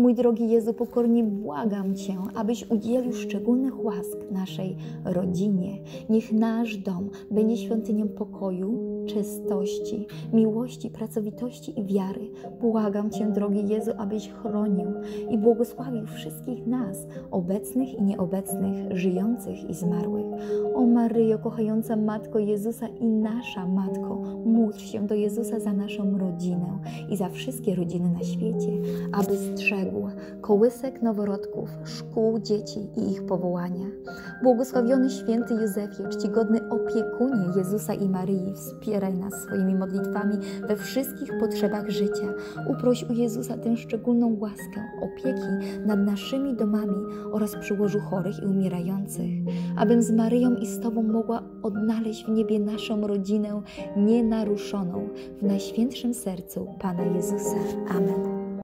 Mój drogi Jezu, pokornie błagam Cię, abyś udzielił szczególnych łask naszej rodzinie. Niech nasz dom będzie świątynią pokoju, czystości, miłości, pracowitości i wiary. Błagam Cię, drogi Jezu, abyś chronił i błogosławił wszystkich nas, obecnych i nieobecnych, żyjących i zmarłych. O Maryjo, kochająca Matko Jezusa i nasza Matko, módl się do Jezusa za naszą rodzinę i za wszystkie rodziny na świecie, aby strzegł kołysek noworodków, szkół dzieci i ich powołania. Błogosławiony święty Józefie, czcigodny opiekunie Jezusa i Maryi, wspieraj nas swoimi modlitwami we wszystkich potrzebach życia. Uproś u Jezusa tę szczególną łaskę opieki nad naszymi domami oraz przy łożu chorych i umierających, abym z Maryją i z Tobą mogła odnaleźć w niebie naszą rodzinę nienaruszoną w Najświętszym Sercu Pana Jezusa. Amen.